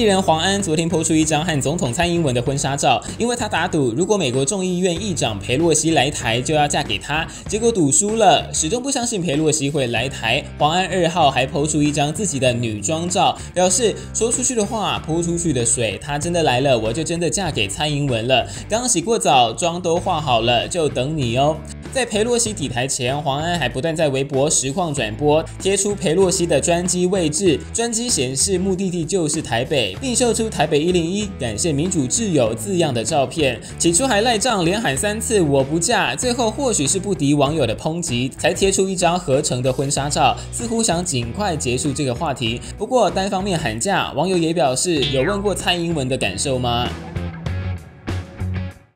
艺人黄安昨天抛出一张和总统蔡英文的婚纱照，因为他打赌，如果美国众议院议长裴洛西来台，就要嫁给他。结果赌输了，始终不相信裴洛西会来台。黄安二号还抛出一张自己的女装照，表示说出去的话泼出去的水，他真的来了，我就真的嫁给蔡英文了。刚洗过澡，妆都化好了，就等你哦。在裴洛西抵台前，黄安还不断在微博实况转播，贴出裴洛西的专机位置，专机显示目的地就是台北，并秀出台北一零一感谢民主挚友字样的照片。起初还赖账，连喊三次我不嫁，最后或许是不敌网友的抨击，才贴出一张合成的婚纱照，似乎想尽快结束这个话题。不过单方面喊价，网友也表示有问过蔡英文的感受吗？